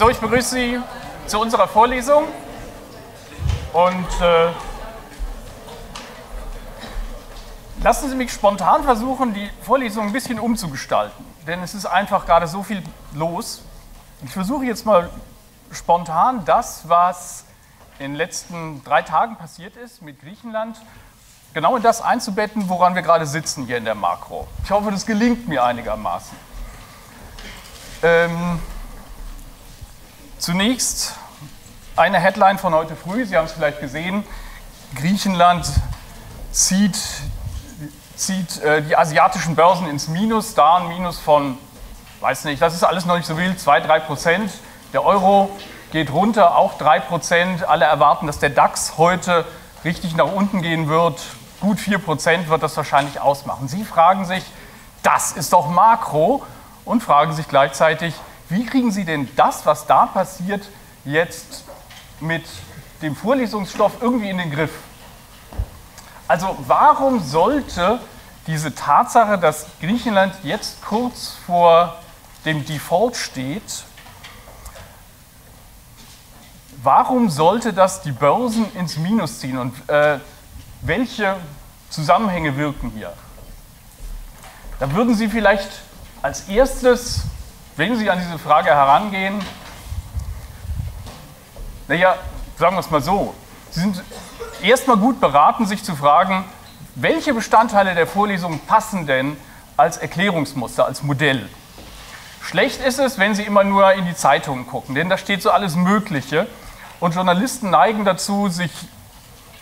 So, ich begrüße Sie zu unserer Vorlesung und äh, lassen Sie mich spontan versuchen, die Vorlesung ein bisschen umzugestalten, denn es ist einfach gerade so viel los. Ich versuche jetzt mal spontan das, was in den letzten drei Tagen passiert ist mit Griechenland, genau in das einzubetten, woran wir gerade sitzen hier in der Makro. Ich hoffe, das gelingt mir einigermaßen. Ähm, Zunächst eine Headline von heute früh, Sie haben es vielleicht gesehen, Griechenland zieht, zieht äh, die asiatischen Börsen ins Minus, da ein Minus von, weiß nicht, das ist alles noch nicht so wild, 2, 3 Prozent. Der Euro geht runter, auch 3 Prozent. Alle erwarten, dass der DAX heute richtig nach unten gehen wird. Gut 4 Prozent wird das wahrscheinlich ausmachen. Sie fragen sich, das ist doch Makro und fragen sich gleichzeitig, wie kriegen Sie denn das, was da passiert, jetzt mit dem Vorlesungsstoff irgendwie in den Griff? Also warum sollte diese Tatsache, dass Griechenland jetzt kurz vor dem Default steht, warum sollte das die Börsen ins Minus ziehen und äh, welche Zusammenhänge wirken hier? Da würden Sie vielleicht als erstes wenn Sie an diese Frage herangehen, naja, sagen wir es mal so, Sie sind erstmal gut beraten, sich zu fragen, welche Bestandteile der Vorlesung passen denn als Erklärungsmuster, als Modell? Schlecht ist es, wenn Sie immer nur in die Zeitungen gucken, denn da steht so alles Mögliche und Journalisten neigen dazu, sich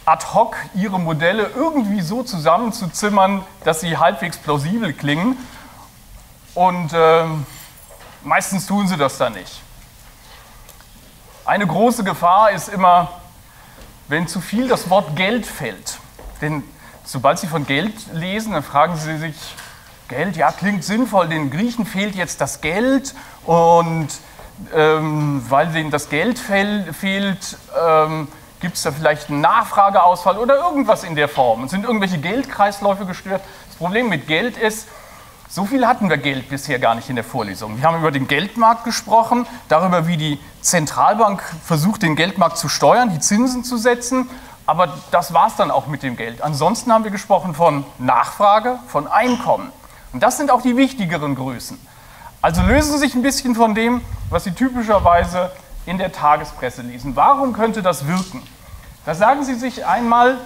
ad hoc ihre Modelle irgendwie so zusammenzuzimmern, dass sie halbwegs plausibel klingen. Und äh, Meistens tun sie das dann nicht. Eine große Gefahr ist immer, wenn zu viel das Wort Geld fällt. Denn sobald Sie von Geld lesen, dann fragen Sie sich, Geld, ja, klingt sinnvoll, den Griechen fehlt jetzt das Geld und ähm, weil denen das Geld fehlt, ähm, gibt es da vielleicht einen Nachfrageausfall oder irgendwas in der Form. Und sind irgendwelche Geldkreisläufe gestört. Das Problem mit Geld ist, so viel hatten wir Geld bisher gar nicht in der Vorlesung. Wir haben über den Geldmarkt gesprochen, darüber, wie die Zentralbank versucht, den Geldmarkt zu steuern, die Zinsen zu setzen. Aber das war es dann auch mit dem Geld. Ansonsten haben wir gesprochen von Nachfrage, von Einkommen. Und das sind auch die wichtigeren Größen. Also lösen Sie sich ein bisschen von dem, was Sie typischerweise in der Tagespresse lesen. Warum könnte das wirken? Da sagen Sie sich einmal,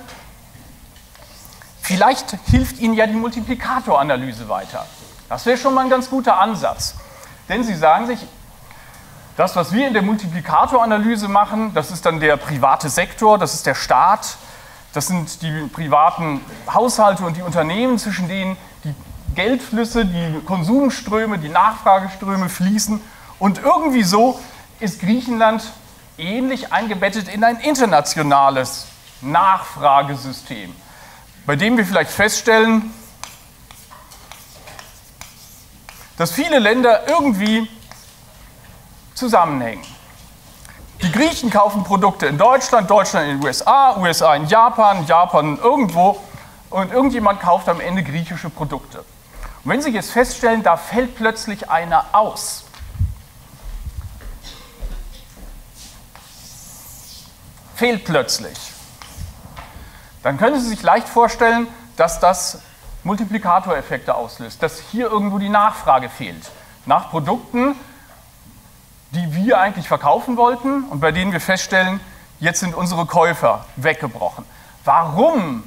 Vielleicht hilft Ihnen ja die Multiplikatoranalyse weiter. Das wäre schon mal ein ganz guter Ansatz. Denn Sie sagen sich, das, was wir in der Multiplikatoranalyse machen, das ist dann der private Sektor, das ist der Staat, das sind die privaten Haushalte und die Unternehmen, zwischen denen die Geldflüsse, die Konsumströme, die Nachfrageströme fließen. Und irgendwie so ist Griechenland ähnlich eingebettet in ein internationales Nachfragesystem bei dem wir vielleicht feststellen, dass viele Länder irgendwie zusammenhängen. Die Griechen kaufen Produkte in Deutschland, Deutschland in den USA, USA in Japan, Japan irgendwo und irgendjemand kauft am Ende griechische Produkte. Und wenn Sie jetzt feststellen, da fällt plötzlich einer aus, fehlt plötzlich, dann können Sie sich leicht vorstellen, dass das Multiplikatoreffekte auslöst, dass hier irgendwo die Nachfrage fehlt nach Produkten, die wir eigentlich verkaufen wollten und bei denen wir feststellen, jetzt sind unsere Käufer weggebrochen. Warum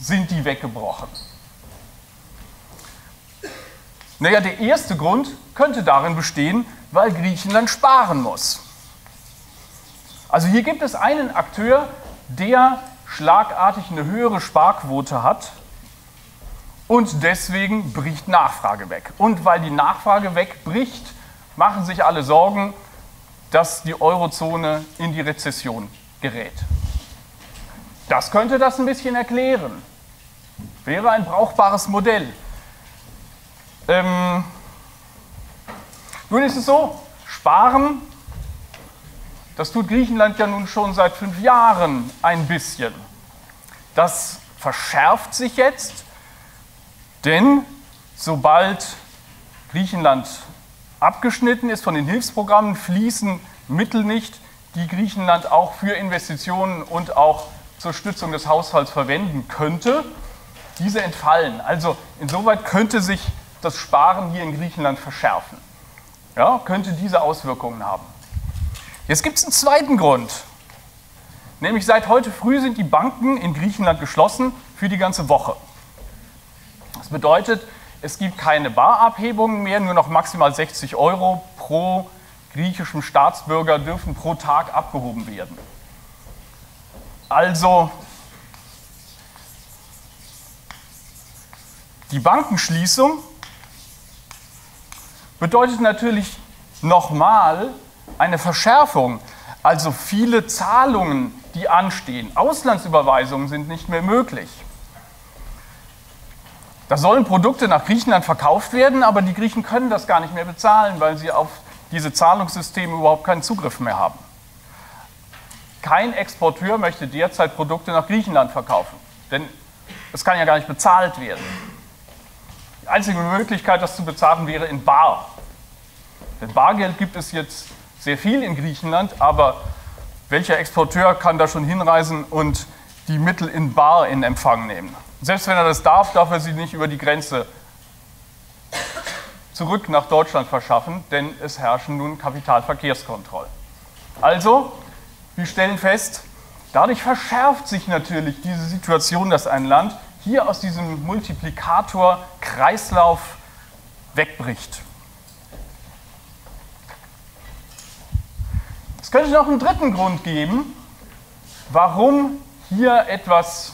sind die weggebrochen? Naja, der erste Grund könnte darin bestehen, weil Griechenland sparen muss. Also hier gibt es einen Akteur, der schlagartig eine höhere Sparquote hat und deswegen bricht Nachfrage weg. Und weil die Nachfrage wegbricht, machen sich alle Sorgen, dass die Eurozone in die Rezession gerät. Das könnte das ein bisschen erklären. Wäre ein brauchbares Modell. Ähm, nun ist es so, Sparen das tut Griechenland ja nun schon seit fünf Jahren ein bisschen. Das verschärft sich jetzt, denn sobald Griechenland abgeschnitten ist von den Hilfsprogrammen, fließen Mittel nicht, die Griechenland auch für Investitionen und auch zur Stützung des Haushalts verwenden könnte. Diese entfallen. Also insoweit könnte sich das Sparen hier in Griechenland verschärfen. Ja, könnte diese Auswirkungen haben. Jetzt gibt es einen zweiten Grund. Nämlich seit heute früh sind die Banken in Griechenland geschlossen für die ganze Woche. Das bedeutet, es gibt keine Barabhebungen mehr, nur noch maximal 60 Euro pro griechischem Staatsbürger dürfen pro Tag abgehoben werden. Also die Bankenschließung bedeutet natürlich nochmal eine Verschärfung. Also viele Zahlungen, die anstehen. Auslandsüberweisungen sind nicht mehr möglich. Da sollen Produkte nach Griechenland verkauft werden, aber die Griechen können das gar nicht mehr bezahlen, weil sie auf diese Zahlungssysteme überhaupt keinen Zugriff mehr haben. Kein Exporteur möchte derzeit Produkte nach Griechenland verkaufen, denn es kann ja gar nicht bezahlt werden. Die einzige Möglichkeit, das zu bezahlen, wäre in Bar. Denn Bargeld gibt es jetzt sehr viel in Griechenland, aber welcher Exporteur kann da schon hinreisen und die Mittel in Bar in Empfang nehmen? Selbst wenn er das darf, darf er sie nicht über die Grenze zurück nach Deutschland verschaffen, denn es herrschen nun Kapitalverkehrskontrollen. Also, wir stellen fest, dadurch verschärft sich natürlich diese Situation, dass ein Land hier aus diesem Multiplikator-Kreislauf wegbricht. Es könnte noch einen dritten Grund geben, warum hier etwas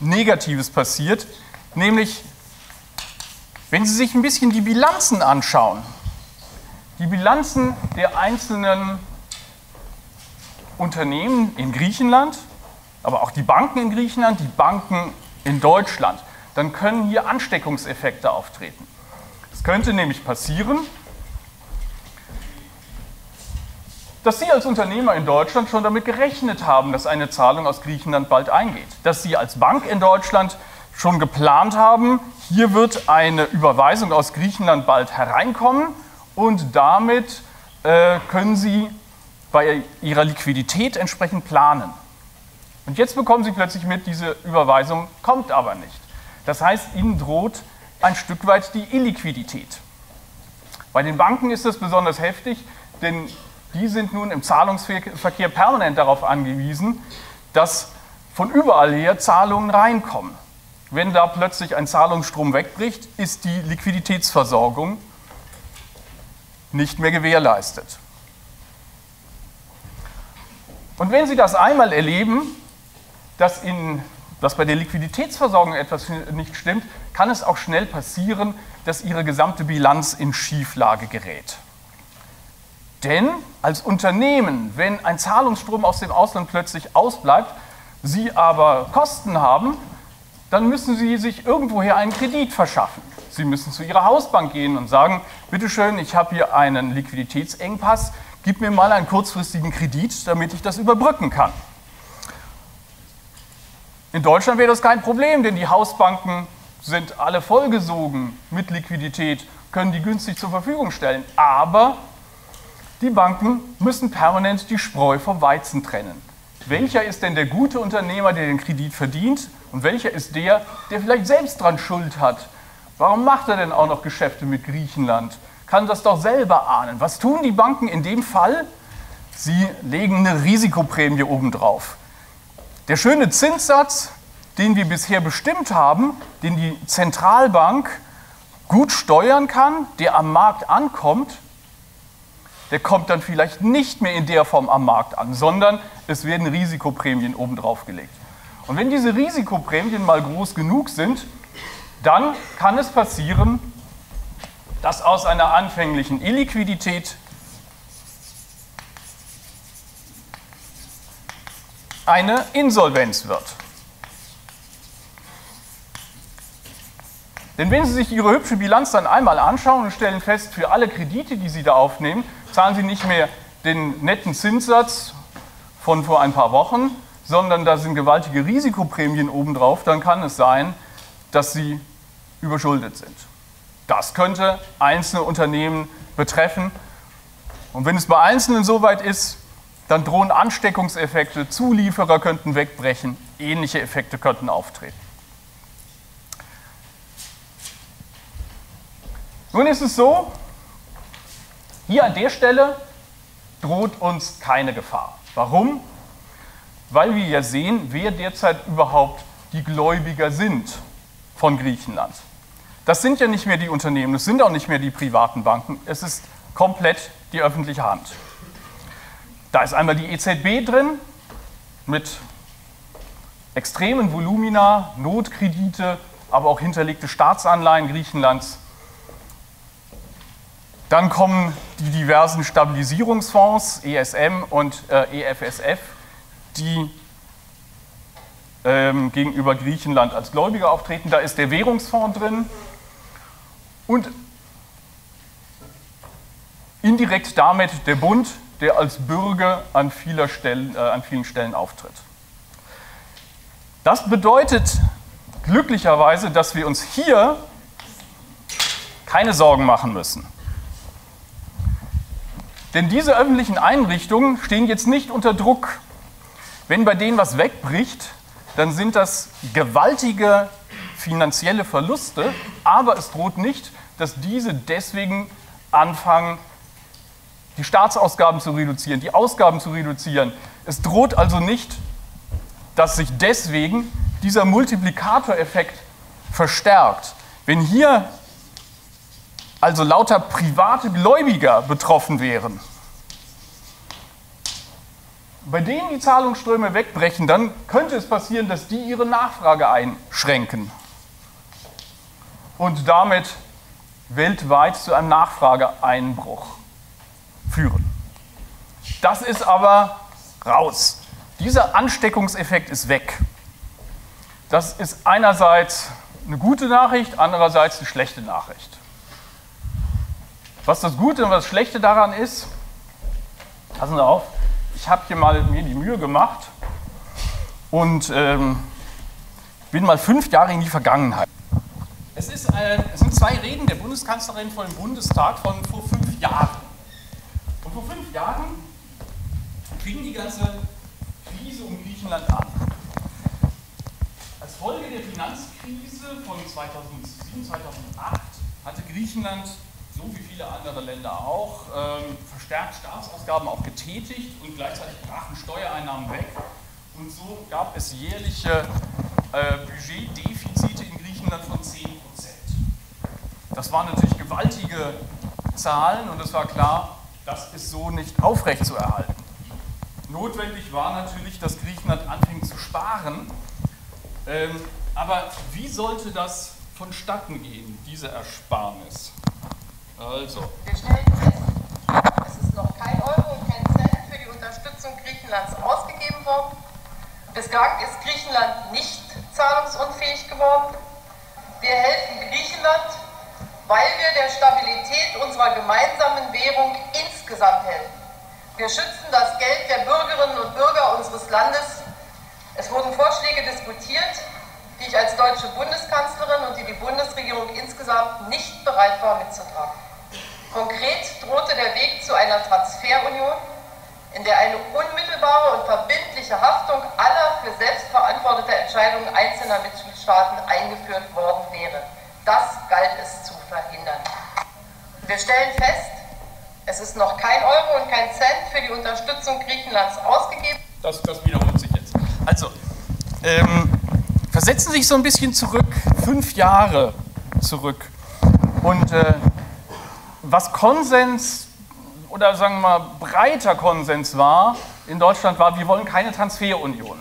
Negatives passiert, nämlich wenn Sie sich ein bisschen die Bilanzen anschauen, die Bilanzen der einzelnen Unternehmen in Griechenland, aber auch die Banken in Griechenland, die Banken in Deutschland, dann können hier Ansteckungseffekte auftreten. Es könnte nämlich passieren, dass Sie als Unternehmer in Deutschland schon damit gerechnet haben, dass eine Zahlung aus Griechenland bald eingeht. Dass Sie als Bank in Deutschland schon geplant haben, hier wird eine Überweisung aus Griechenland bald hereinkommen und damit äh, können Sie bei Ihrer Liquidität entsprechend planen. Und jetzt bekommen Sie plötzlich mit, diese Überweisung kommt aber nicht. Das heißt, Ihnen droht ein Stück weit die Illiquidität. Bei den Banken ist das besonders heftig, denn die sind nun im Zahlungsverkehr permanent darauf angewiesen, dass von überall her Zahlungen reinkommen. Wenn da plötzlich ein Zahlungsstrom wegbricht, ist die Liquiditätsversorgung nicht mehr gewährleistet. Und wenn Sie das einmal erleben, dass, in, dass bei der Liquiditätsversorgung etwas nicht stimmt, kann es auch schnell passieren, dass Ihre gesamte Bilanz in Schieflage gerät. Denn als Unternehmen, wenn ein Zahlungsstrom aus dem Ausland plötzlich ausbleibt, Sie aber Kosten haben, dann müssen Sie sich irgendwoher einen Kredit verschaffen. Sie müssen zu Ihrer Hausbank gehen und sagen, bitteschön, ich habe hier einen Liquiditätsengpass, gib mir mal einen kurzfristigen Kredit, damit ich das überbrücken kann. In Deutschland wäre das kein Problem, denn die Hausbanken sind alle vollgesogen mit Liquidität, können die günstig zur Verfügung stellen. Aber die Banken müssen permanent die Spreu vom Weizen trennen. Welcher ist denn der gute Unternehmer, der den Kredit verdient und welcher ist der, der vielleicht selbst dran Schuld hat? Warum macht er denn auch noch Geschäfte mit Griechenland? Kann das doch selber ahnen. Was tun die Banken in dem Fall? Sie legen eine Risikoprämie obendrauf. Der schöne Zinssatz, den wir bisher bestimmt haben, den die Zentralbank gut steuern kann, der am Markt ankommt, der kommt dann vielleicht nicht mehr in der Form am Markt an, sondern es werden Risikoprämien obendrauf gelegt. Und wenn diese Risikoprämien mal groß genug sind, dann kann es passieren, dass aus einer anfänglichen Illiquidität eine Insolvenz wird. Denn wenn Sie sich Ihre hübsche Bilanz dann einmal anschauen und stellen fest, für alle Kredite, die Sie da aufnehmen, zahlen Sie nicht mehr den netten Zinssatz von vor ein paar Wochen, sondern da sind gewaltige Risikoprämien obendrauf, dann kann es sein, dass Sie überschuldet sind. Das könnte einzelne Unternehmen betreffen. Und wenn es bei Einzelnen soweit ist, dann drohen Ansteckungseffekte, Zulieferer könnten wegbrechen, ähnliche Effekte könnten auftreten. Nun ist es so, hier an der Stelle droht uns keine Gefahr. Warum? Weil wir ja sehen, wer derzeit überhaupt die Gläubiger sind von Griechenland. Das sind ja nicht mehr die Unternehmen, es sind auch nicht mehr die privaten Banken, es ist komplett die öffentliche Hand. Da ist einmal die EZB drin mit extremen Volumina, Notkredite, aber auch hinterlegte Staatsanleihen Griechenlands. Dann kommen die diversen Stabilisierungsfonds, ESM und äh, EFSF, die ähm, gegenüber Griechenland als Gläubiger auftreten. Da ist der Währungsfonds drin und indirekt damit der Bund, der als Bürger an, Stellen, äh, an vielen Stellen auftritt. Das bedeutet glücklicherweise, dass wir uns hier keine Sorgen machen müssen. Denn diese öffentlichen Einrichtungen stehen jetzt nicht unter Druck. Wenn bei denen was wegbricht, dann sind das gewaltige finanzielle Verluste, aber es droht nicht, dass diese deswegen anfangen, die Staatsausgaben zu reduzieren, die Ausgaben zu reduzieren. Es droht also nicht, dass sich deswegen dieser Multiplikatoreffekt verstärkt. Wenn hier also lauter private Gläubiger betroffen wären, bei denen die Zahlungsströme wegbrechen, dann könnte es passieren, dass die ihre Nachfrage einschränken und damit weltweit zu einem Nachfrageeinbruch führen. Das ist aber raus. Dieser Ansteckungseffekt ist weg. Das ist einerseits eine gute Nachricht, andererseits eine schlechte Nachricht. Was das Gute und was das Schlechte daran ist, passen Sie auf, ich habe hier mal mir die Mühe gemacht und ähm, bin mal fünf Jahre in die Vergangenheit. Es, ist, äh, es sind zwei Reden der Bundeskanzlerin vor dem Bundestag von vor fünf Jahren. Und vor fünf Jahren fing die ganze Krise um Griechenland an. Als Folge der Finanzkrise von 2007, 2008 hatte Griechenland so wie viele andere Länder auch, ähm, verstärkt Staatsausgaben auch getätigt und gleichzeitig brachen Steuereinnahmen weg. Und so gab es jährliche äh, Budgetdefizite in Griechenland von 10% Das waren natürlich gewaltige Zahlen und es war klar, das ist so nicht aufrechtzuerhalten. Notwendig war natürlich, dass Griechenland anfing zu sparen. Ähm, aber wie sollte das vonstatten gehen, diese Ersparnis? Also. Wir stellen fest, es ist noch kein Euro und kein Cent für die Unterstützung Griechenlands ausgegeben worden. Bislang ist Griechenland nicht zahlungsunfähig geworden. Wir helfen Griechenland, weil wir der Stabilität unserer gemeinsamen Währung insgesamt helfen. Wir schützen das Geld der Bürgerinnen und Bürger unseres Landes. Es wurden Vorschläge diskutiert, die ich als deutsche Bundeskanzlerin und die die Bundesregierung insgesamt nicht bereit war mitzutragen. Konkret drohte der Weg zu einer Transferunion, in der eine unmittelbare und verbindliche Haftung aller für selbstverantwortete Entscheidungen einzelner Mitgliedstaaten eingeführt worden wäre. Das galt es zu verhindern. Wir stellen fest, es ist noch kein Euro und kein Cent für die Unterstützung Griechenlands ausgegeben. Das, das wiederholt sich jetzt. Also, ähm, versetzen Sie sich so ein bisschen zurück, fünf Jahre zurück. Und äh, was Konsens oder sagen wir mal breiter Konsens war in Deutschland war, wir wollen keine Transferunion.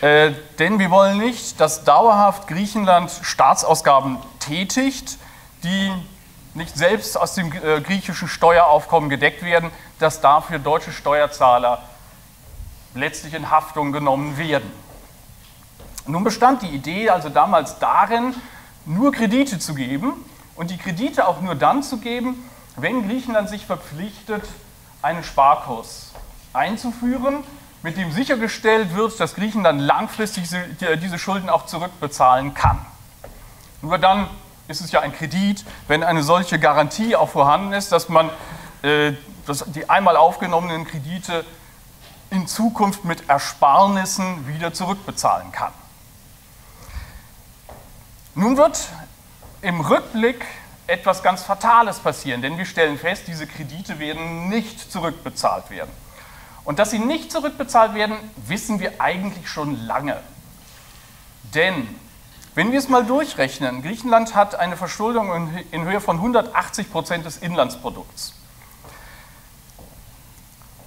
Äh, denn wir wollen nicht, dass dauerhaft Griechenland Staatsausgaben tätigt, die nicht selbst aus dem äh, griechischen Steueraufkommen gedeckt werden, dass dafür deutsche Steuerzahler letztlich in Haftung genommen werden. Nun bestand die Idee also damals darin, nur Kredite zu geben, und die Kredite auch nur dann zu geben, wenn Griechenland sich verpflichtet, einen Sparkurs einzuführen, mit dem sichergestellt wird, dass Griechenland langfristig diese, diese Schulden auch zurückbezahlen kann. Nur dann ist es ja ein Kredit, wenn eine solche Garantie auch vorhanden ist, dass man äh, dass die einmal aufgenommenen Kredite in Zukunft mit Ersparnissen wieder zurückbezahlen kann. Nun wird im Rückblick etwas ganz Fatales passieren, denn wir stellen fest, diese Kredite werden nicht zurückbezahlt werden. Und dass sie nicht zurückbezahlt werden, wissen wir eigentlich schon lange. Denn wenn wir es mal durchrechnen, Griechenland hat eine Verschuldung in Höhe von 180 Prozent des Inlandsprodukts.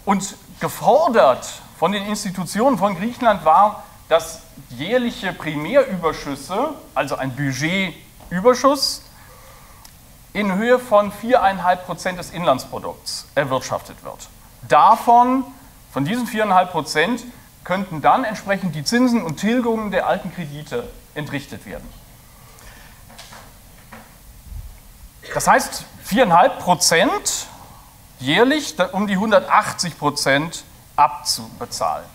Und gefordert von den Institutionen von Griechenland war, dass jährliche Primärüberschüsse, also ein Budgetüberschuss, in Höhe von 4,5 Prozent des Inlandsprodukts erwirtschaftet wird. Davon, von diesen 4,5 Prozent, könnten dann entsprechend die Zinsen und Tilgungen der alten Kredite entrichtet werden. Das heißt, 4,5 Prozent jährlich, um die 180 Prozent abzubezahlen.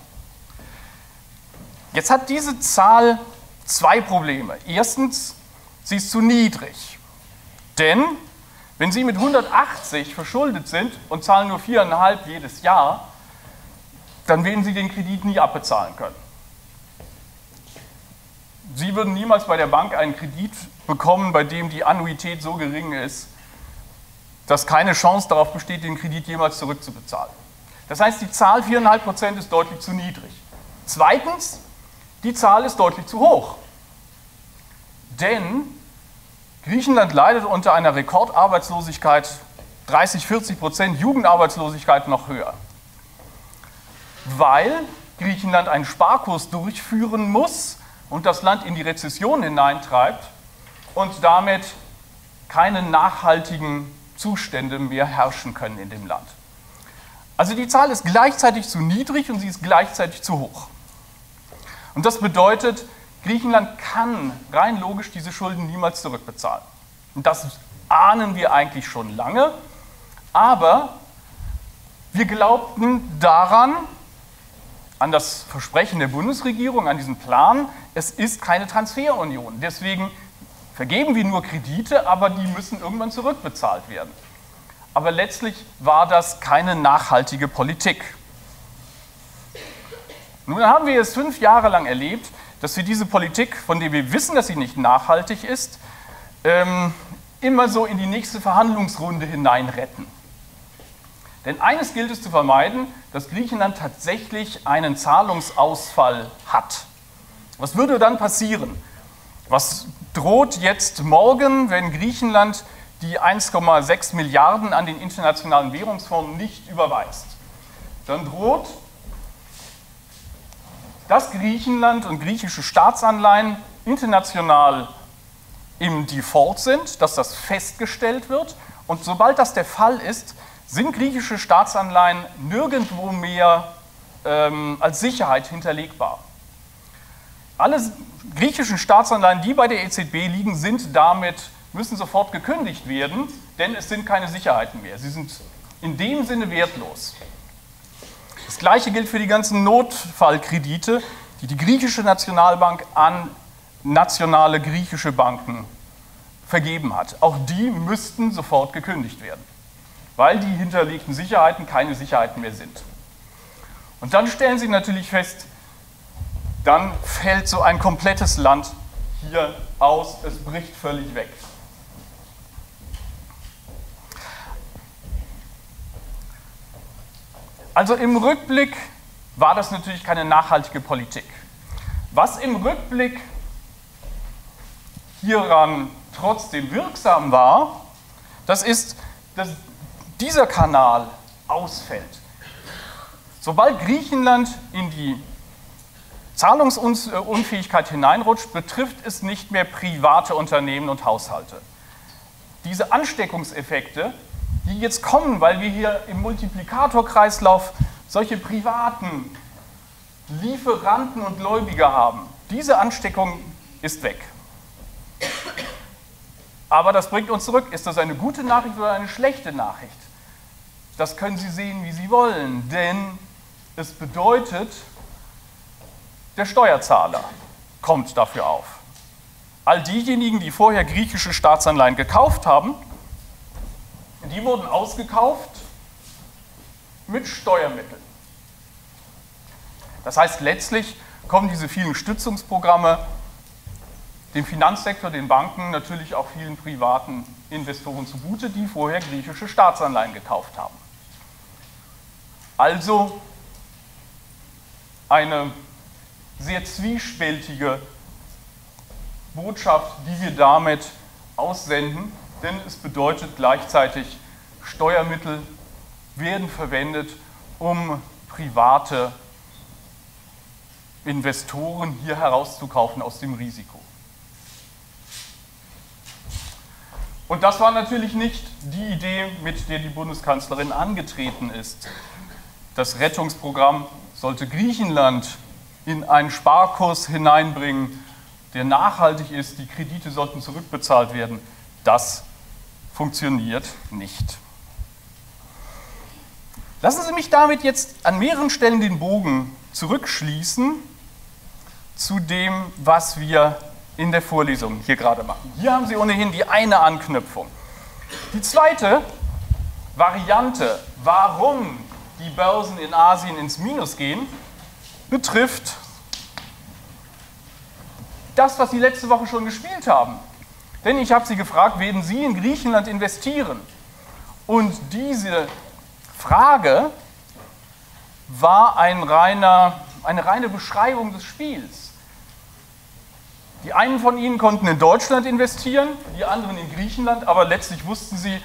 Jetzt hat diese Zahl zwei Probleme. Erstens, sie ist zu niedrig. Denn wenn Sie mit 180 verschuldet sind und zahlen nur 4,5 jedes Jahr, dann werden Sie den Kredit nie abbezahlen können. Sie würden niemals bei der Bank einen Kredit bekommen, bei dem die Annuität so gering ist, dass keine Chance darauf besteht, den Kredit jemals zurückzubezahlen. Das heißt, die Zahl 4,5% ist deutlich zu niedrig. Zweitens, die Zahl ist deutlich zu hoch. Denn Griechenland leidet unter einer Rekordarbeitslosigkeit, 30, 40 Prozent, Jugendarbeitslosigkeit noch höher. Weil Griechenland einen Sparkurs durchführen muss und das Land in die Rezession hineintreibt und damit keine nachhaltigen Zustände mehr herrschen können in dem Land. Also die Zahl ist gleichzeitig zu niedrig und sie ist gleichzeitig zu hoch. Und das bedeutet, Griechenland kann rein logisch diese Schulden niemals zurückbezahlen. Und das ahnen wir eigentlich schon lange, aber wir glaubten daran, an das Versprechen der Bundesregierung, an diesen Plan, es ist keine Transferunion. Deswegen vergeben wir nur Kredite, aber die müssen irgendwann zurückbezahlt werden. Aber letztlich war das keine nachhaltige Politik. Nun haben wir es fünf Jahre lang erlebt, dass wir diese Politik, von der wir wissen, dass sie nicht nachhaltig ist, ähm, immer so in die nächste Verhandlungsrunde hineinretten. Denn eines gilt es zu vermeiden, dass Griechenland tatsächlich einen Zahlungsausfall hat. Was würde dann passieren? Was droht jetzt morgen, wenn Griechenland die 1,6 Milliarden an den Internationalen Währungsfonds nicht überweist? Dann droht, dass Griechenland und griechische Staatsanleihen international im Default sind, dass das festgestellt wird. Und sobald das der Fall ist, sind griechische Staatsanleihen nirgendwo mehr ähm, als Sicherheit hinterlegbar. Alle griechischen Staatsanleihen, die bei der EZB liegen, sind damit, müssen sofort gekündigt werden, denn es sind keine Sicherheiten mehr. Sie sind in dem Sinne wertlos. Das gleiche gilt für die ganzen Notfallkredite, die die griechische Nationalbank an nationale griechische Banken vergeben hat. Auch die müssten sofort gekündigt werden, weil die hinterlegten Sicherheiten keine Sicherheiten mehr sind. Und dann stellen Sie natürlich fest, dann fällt so ein komplettes Land hier aus, es bricht völlig weg. Also im Rückblick war das natürlich keine nachhaltige Politik. Was im Rückblick hieran trotzdem wirksam war, das ist, dass dieser Kanal ausfällt. Sobald Griechenland in die Zahlungsunfähigkeit hineinrutscht, betrifft es nicht mehr private Unternehmen und Haushalte. Diese Ansteckungseffekte, die jetzt kommen, weil wir hier im Multiplikatorkreislauf solche privaten Lieferanten und Gläubiger haben, diese Ansteckung ist weg. Aber das bringt uns zurück. Ist das eine gute Nachricht oder eine schlechte Nachricht? Das können Sie sehen, wie Sie wollen, denn es bedeutet, der Steuerzahler kommt dafür auf. all diejenigen, die vorher griechische Staatsanleihen gekauft haben, die wurden ausgekauft mit Steuermitteln. Das heißt, letztlich kommen diese vielen Stützungsprogramme dem Finanzsektor, den Banken, natürlich auch vielen privaten Investoren zugute, die vorher griechische Staatsanleihen gekauft haben. Also eine sehr zwiespältige Botschaft, die wir damit aussenden, denn es bedeutet gleichzeitig, Steuermittel werden verwendet, um private Investoren hier herauszukaufen aus dem Risiko. Und das war natürlich nicht die Idee, mit der die Bundeskanzlerin angetreten ist. Das Rettungsprogramm sollte Griechenland in einen Sparkurs hineinbringen, der nachhaltig ist, die Kredite sollten zurückbezahlt werden. Das funktioniert nicht. Lassen Sie mich damit jetzt an mehreren Stellen den Bogen zurückschließen zu dem, was wir in der Vorlesung hier gerade machen. Hier haben Sie ohnehin die eine Anknüpfung. Die zweite Variante, warum die Börsen in Asien ins Minus gehen, betrifft das, was Sie letzte Woche schon gespielt haben. Denn ich habe Sie gefragt, werden Sie in Griechenland investieren? Und diese Frage war ein reiner, eine reine Beschreibung des Spiels. Die einen von ihnen konnten in Deutschland investieren, die anderen in Griechenland, aber letztlich wussten sie,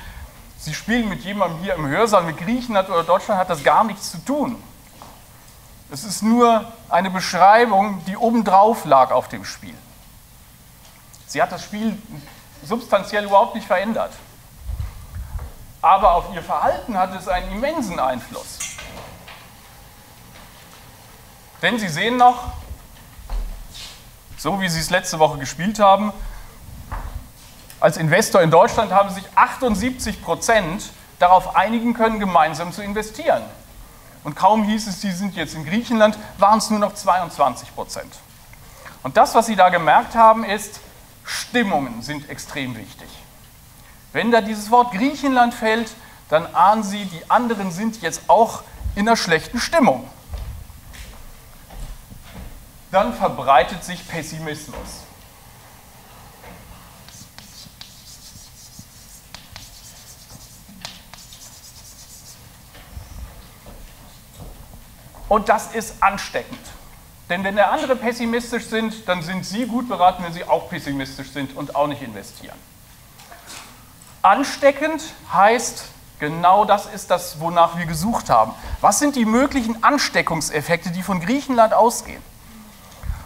sie spielen mit jemandem hier im Hörsaal, mit Griechenland oder Deutschland hat das gar nichts zu tun. Es ist nur eine Beschreibung, die obendrauf lag auf dem Spiel. Sie hat das Spiel substanziell überhaupt nicht verändert. Aber auf ihr Verhalten hat es einen immensen Einfluss. Denn Sie sehen noch, so wie Sie es letzte Woche gespielt haben, als Investor in Deutschland haben sich 78 Prozent darauf einigen können, gemeinsam zu investieren. Und kaum hieß es, Sie sind jetzt in Griechenland, waren es nur noch 22 Prozent. Und das, was Sie da gemerkt haben, ist, Stimmungen sind extrem wichtig. Wenn da dieses Wort Griechenland fällt, dann ahnen Sie, die anderen sind jetzt auch in einer schlechten Stimmung. Dann verbreitet sich Pessimismus. Und das ist ansteckend. Denn wenn der andere pessimistisch sind, dann sind Sie gut beraten, wenn Sie auch pessimistisch sind und auch nicht investieren. Ansteckend heißt, genau das ist das, wonach wir gesucht haben. Was sind die möglichen Ansteckungseffekte, die von Griechenland ausgehen?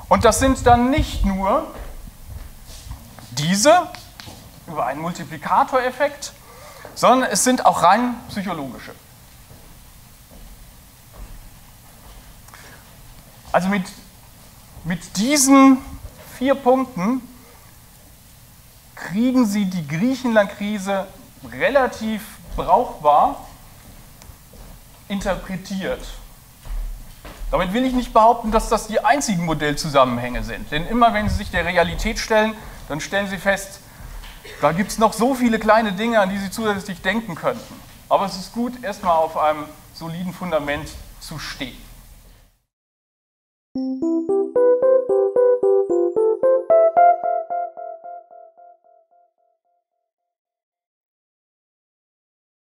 Und das sind dann nicht nur diese über einen Multiplikatoreffekt, sondern es sind auch rein psychologische. Also mit, mit diesen vier Punkten kriegen Sie die Griechenland-Krise relativ brauchbar interpretiert. Damit will ich nicht behaupten, dass das die einzigen Modellzusammenhänge sind. Denn immer wenn Sie sich der Realität stellen, dann stellen Sie fest, da gibt es noch so viele kleine Dinge, an die Sie zusätzlich denken könnten. Aber es ist gut, erstmal auf einem soliden Fundament zu stehen. Música